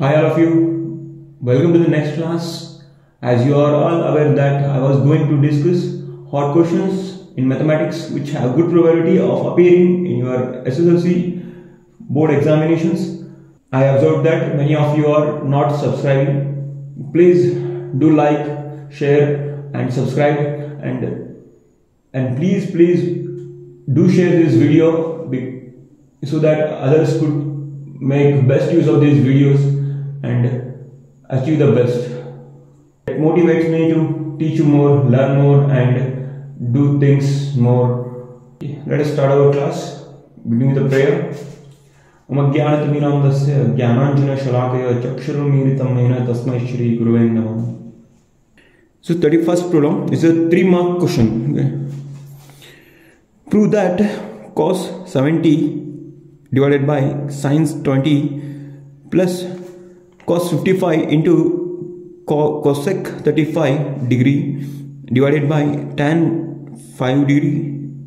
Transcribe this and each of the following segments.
Hi all of you, welcome to the next class. As you are all aware that I was going to discuss hard questions in mathematics which have good probability of appearing in your SSLC board examinations. I observed that many of you are not subscribing. Please do like, share and subscribe and and please please do share this video so that others could make best use of these videos and achieve the best it motivates me to teach you more learn more and do things more let us start our class beginning with a prayer उमज्ञानतिमिरान्दस्य ज्ञानाञ्जनशलाकया चक्षुरुमीलितं येन तस्मै श्रीगुरुवे नमः So 31st problem is a 3 mark question. Okay. Prove that cos 70 divided by sin 20 plus cos 55 into co- cosec 35 degree divided by tan 5 degree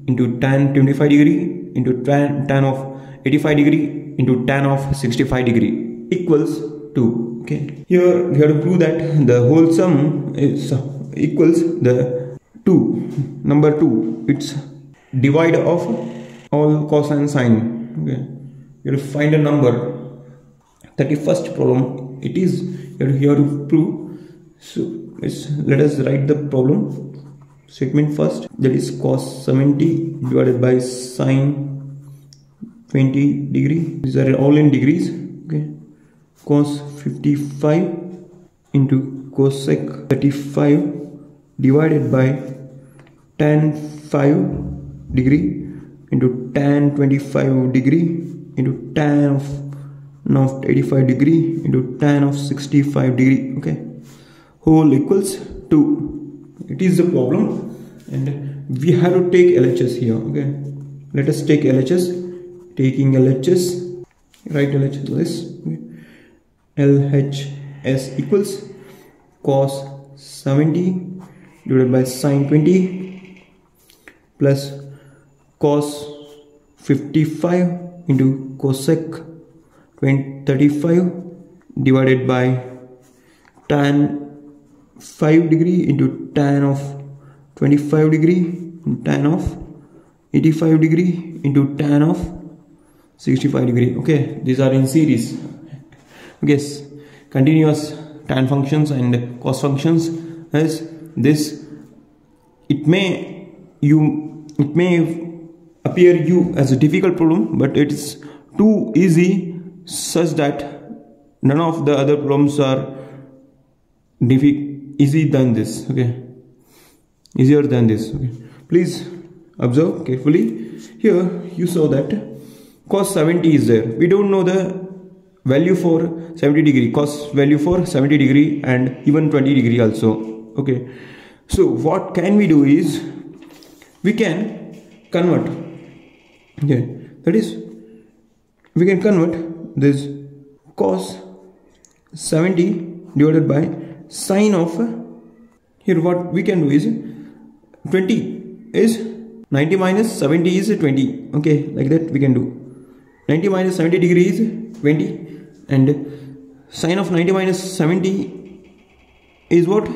into tan 25 degree into tan, tan of 85 degree into tan of 65 degree equals 2 okay? Here we have to prove that the whole sum is equals the 2 number 2 it's divide of all cos and sine okay? You have to find a number. 31st problem it is here to prove. So let us write the problem. Statement first that is cos 70 divided by sine 20 degree. These are all in degrees okay? Cos 55 into cosec 35 divided by tan 5 degree into tan 25 degree into tan of now 85 degree into tan of 65 degree okay? Whole equals 2 it is the problem. And we have to take LHS here okay? Let us take LHS taking LHS write LHS this okay. LHS equals cos 70 divided by sine 20 plus cos 55 into cosec 20, 35 divided by tan 5 degree into tan of 25 degree tan of 85 degree into tan of 65 degree. Okay these are in series. Okay s- continuous tan functions and cos functions as this. It may you it may appear you as a difficult problem but it's too easy such that none of the other problems are easy than this okay? Easier than this okay? Please observe carefully. Here you saw that cos 70 is there. We don't know the value for 70 degree cos value for 70 degree and even 20 degree also okay? So what can we do is we can convert okay? That is we can convert this cos 70 divided by sine of here what we can do is 20 is 90 minus 70 is 20 okay like that we can do. 90 minus 70 degree is 20 and sine of 90 minus 70 is what?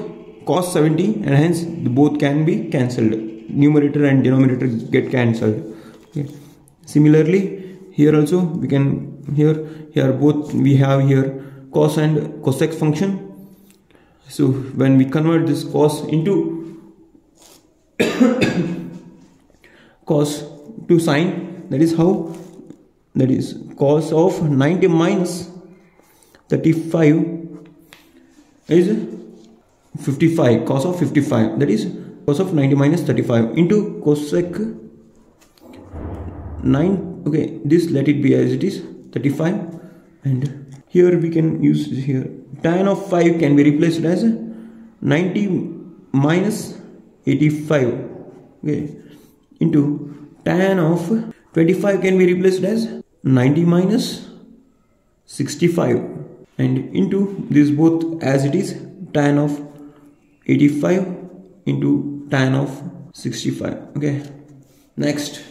Cos 70 and hence both can be cancelled. Numerator and denominator get cancelled. Okay. similarly here also we can here. Here both we have here cos and cosec function. So when we convert this cos into cos to sine that is how? That is cos of 90 minus 35 is 55 cos of 55 that is cos of 90 minus 35 into cosec 9 okay this let it be as it is 35 and here we can use here. Tan of 5 can be replaced as 90 minus 85 okay. Into tan of 25 can be replaced as 90 minus 65 and into this both as it is tan of 85 into tan of 65 okay. Next.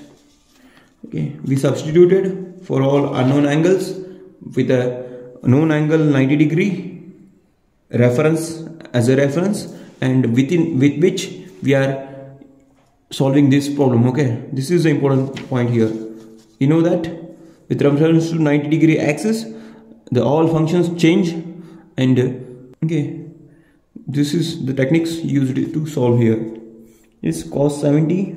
Okay. We substituted for all unknown angles with a known angle 90 degree reference as a reference and within with which we are solving this problem okay? This is the important point here. You know that with reference to 90 degree axis the all functions change and okay this is the techniques used to solve here. Is cos 70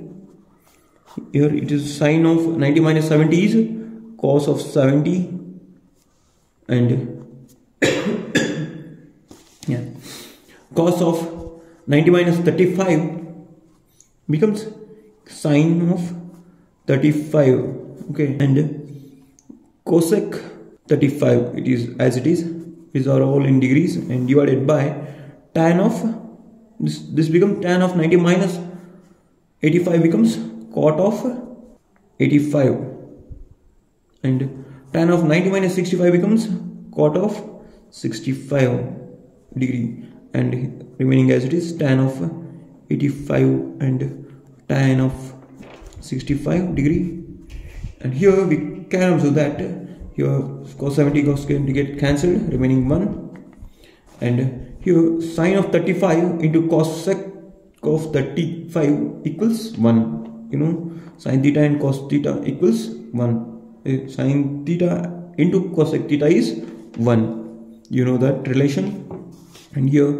here it is sine of 90 minus 70 is cos of 70 and yeah cos of 90 minus 35 becomes sine of 35 okay? And cosec 35 it is as it is these are all in degrees and divided by tan of this this becomes tan of 90 minus 85 becomes cot of 85 and tan of 90 minus 65 becomes cot of 65 degree. And remaining as it is tan of 85 and tan of 65 degree. And here we can observe that here cos 70 cos to get cancelled remaining 1 and here sine of 35 into cos sec of 35 equals 1 you know sine theta and cos theta equals 1 uh, sine theta into cosec theta is 1 you know that relation? And here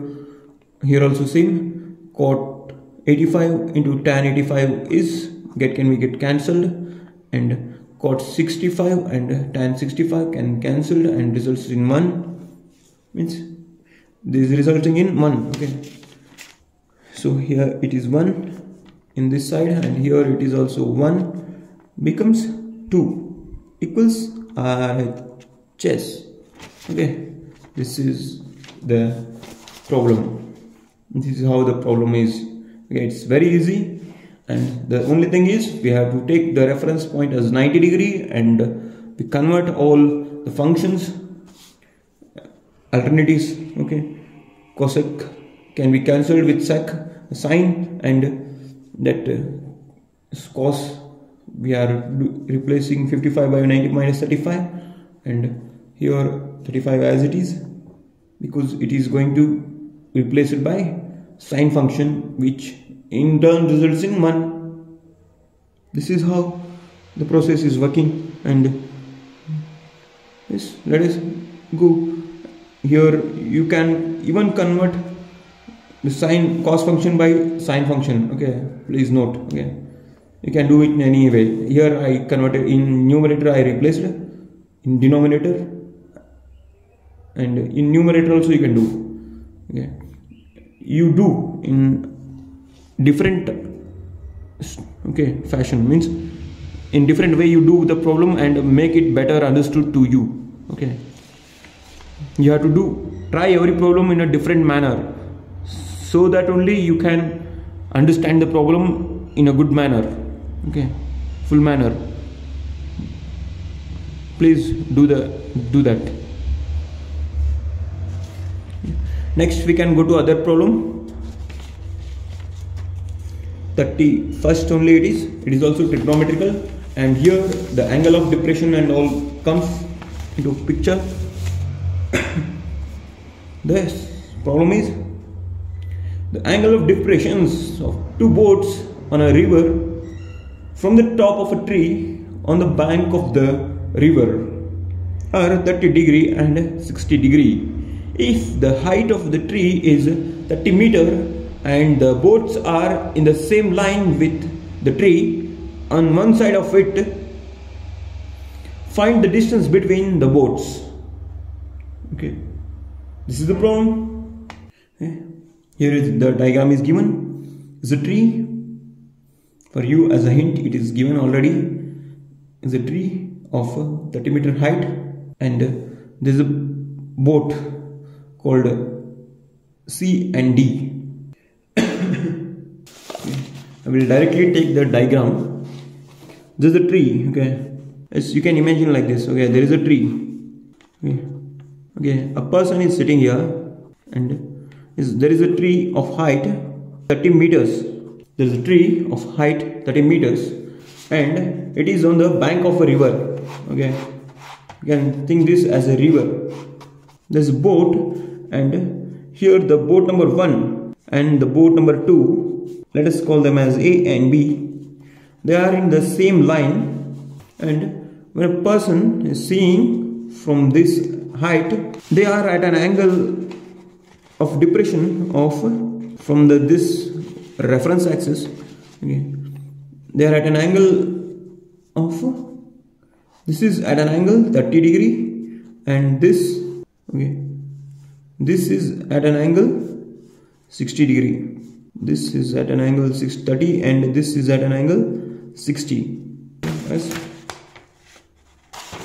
here also same. Cot 85 into tan 85 is get can we get cancelled? And cot 65 and tan 65 can cancelled and results in 1 means this is resulting in 1 okay. So here it is 1 in this side and here it is also 1 becomes 2 equals chess. Okay this is the problem. This is how the problem is. Okay it's very easy. And the only thing is we have to take the reference point as 90 degree and we convert all the functions alternatives okay. Cosec can be cancelled with sec sine and that uh, cos we are replacing 55 by 90 minus 35 and here 35 as it is because it is going to replace it by sine function which in turn results in 1 this is how the process is working and yes let us go. Here you can even convert the sine cos function by sine function okay? Please note okay you can do it in any way. Here I converted in numerator I replaced in denominator. And in numerator also you can do. Okay. You do in different okay fashion means in different way you do the problem and make it better understood to you. Okay. You have to do try every problem in a different manner so that only you can understand the problem in a good manner okay. Full manner. Please do the do that. Next we can go to other problem. 31st only it is. It is also trigonometrical. And here the angle of depression and all comes into picture. This problem is the angle of depressions of two boats on a river from the top of a tree on the bank of the river. Are 30 degree and 60 degree. If the height of the tree is 30 meter and the boats are in the same line with the tree on one side of it find the distance between the boats. Okay. This is the problem. Okay. here is the diagram is given. Is a tree for you as a hint it is given already is a tree of 30 meter height and there is a boat called C and D I will directly take the diagram. This is a tree, okay. As you can imagine like this, okay. There is a tree, okay. Okay, a person is sitting here, and is there is a tree of height 30 meters. There is a tree of height 30 meters, and it is on the bank of a river. Okay, you can think this as a river. there's a boat and here the boat number 1 and the boat number 2 let us call them as A and B they are in the same line and when a person is seeing from this height they are at an angle of depression of from the this reference axis okay. They are at an angle of this is at an angle 30 degree and this okay. This is at an angle 60 degree. This is at an angle 630 and this is at an angle 60 yes.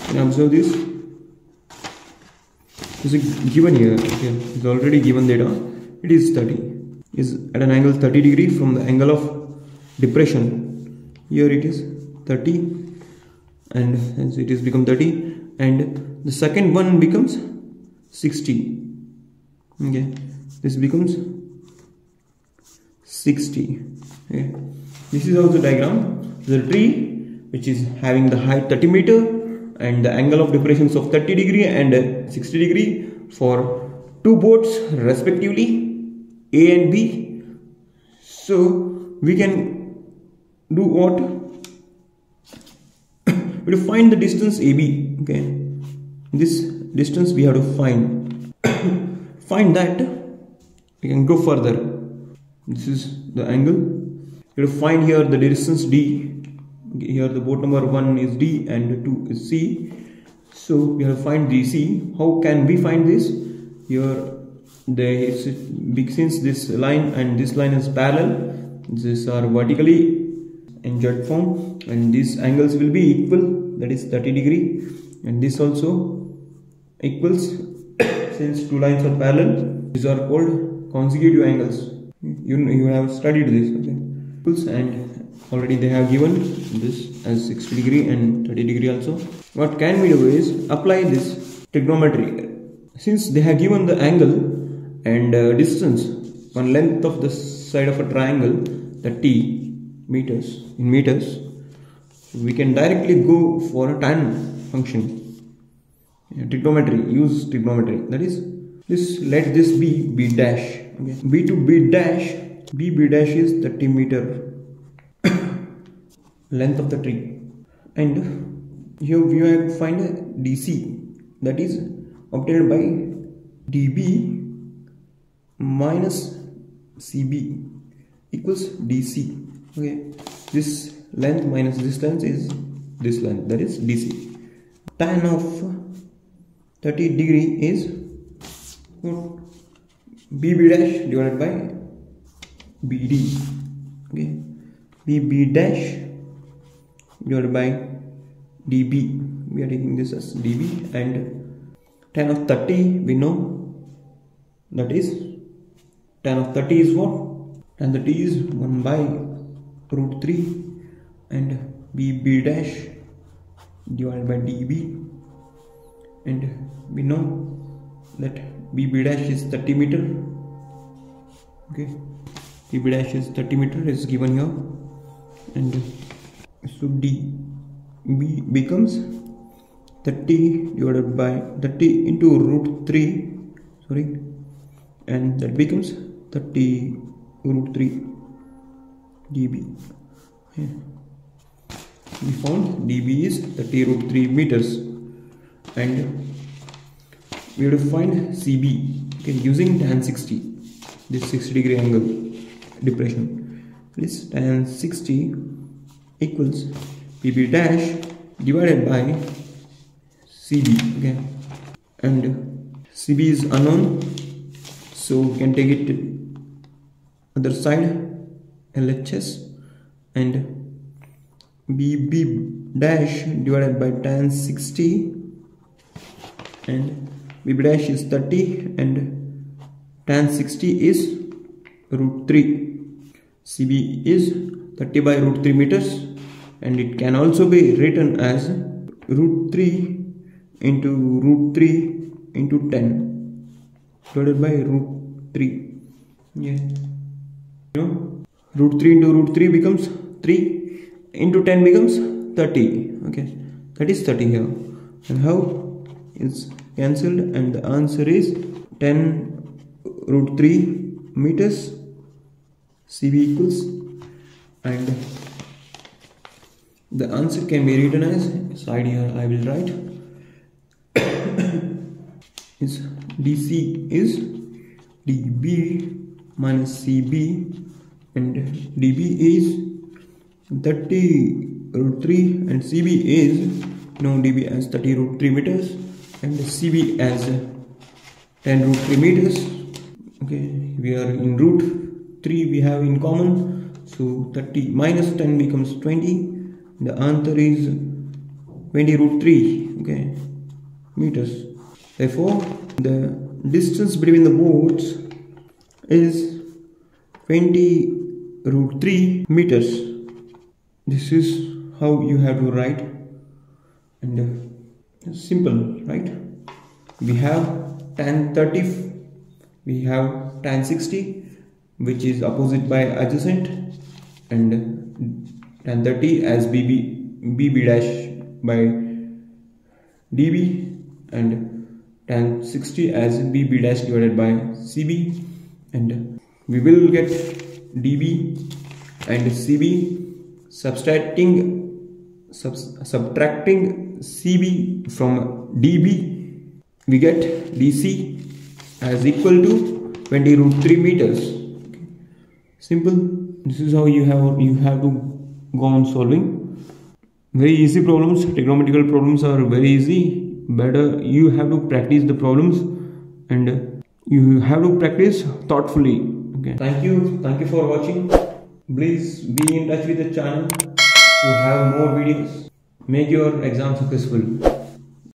Can observe this? Is given here okay. It's already given data. It is 30 is at an angle 30 degree from the angle of depression. Here it is 30 and hence it is become 30 and the second one becomes 60 okay this becomes 60 okay this is also diagram. The tree which is having the height 30 meter and the angle of depressions of 30 degree and 60 degree for two boats respectively a and b. So we can do what? We have to find the distance AB okay? This distance we have to find. Find that. We can go further. This is the angle. You have to find here the distance D. Here the boat number 1 is D and 2 is C. So we have to find DC how can we find this? Here is since this line and this line is parallel. These are vertically in jet form and these angles will be equal that is 30 degree. And this also equals since two lines are parallel these are called consecutive angles. You, you have studied this okay? And already they have given this as 60 degree and 30 degree also. What can we do is apply this trigonometry. Since they have given the angle and uh, distance. One length of the side of a triangle the t meters. In meters we can directly go for a tan function. Yeah, trigonometry use trigonometry. That is this let this be b dash okay? B to b dash b b dash is 30 meter length of the tree. And here we have to find dc that is obtained by db minus cb equals dc okay. This length minus this length is this length. That is dc tan of 30 degree is bb dash divided by bd okay. Bb dash divided by db we are taking this as db and tan of 30 we know that is tan of 30 is what? Tan 30 is 1 by root 3 and bb dash divided by db and we know that bb dash is 30 meter. Okay. Bb dash is 30 meter is given here. And so d b becomes 30 divided by 30 into root 3 sorry. And that becomes 30 root 3 db. We found db is 30 root 3 meters. And we have to find cb okay using tan 60 this 60 degree angle depression. This tan 60 equals pb dash divided by cb okay. And cb is unknown so we can take it other side LHS and BB dash divided by tan 60 and BB dash is 30 and tan 60 is root 3 CB is 30 by root 3 meters and it can also be written as root 3 into root 3 into 10 divided by root 3 yeah you know root 3 into root 3 becomes 3 into 10 becomes 30 okay that is 30 here. And how is cancelled? And the answer is 10 root 3 meters cb equals. And the answer can be written as side here i will write. Is dc is db minus cb and db is 30 root 3 and cb is no db as 30 root 3 meters and cb as 10 root 3 meters. Okay we are in root 3 we have in common. So 30 minus 10 becomes 20 the answer is 20 root 3 okay meters. Therefore the distance between the boats is 20 root 3 meters. This is how you have to write. And uh, simple right? We have tan 30 we have tan 60 which is opposite by adjacent and tan 30 as bb bb dash by db and tan 60 as bb dash divided by cb and we will get db and cb subtracting sub, subtracting cb from db we get dc as equal to 20 root 3 meters. Simple. This is how you have you have to go on solving. Very easy problems. Trigonometrical problems are very easy. Better you have to practice the problems and you have to practice thoughtfully okay. Thank you. Thank you for watching. Please be in touch with the channel to have more videos. Make your exam successful